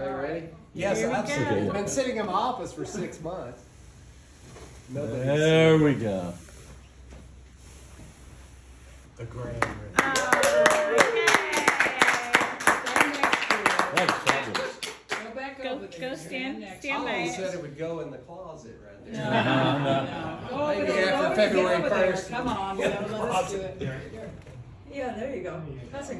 Are you ready? Yes, Here we I've go. Been sitting in my office for six months. Nobody's There we go. The grand. Oh, fabulous. Go back Go- over there. go stand- stand by always it. said it would go in the closet right No, there. no, no. Uh-huh. Go over Maybe there, after go over- get February over there. 1st. Come on, you let's do it. Yeah, there you go. That's a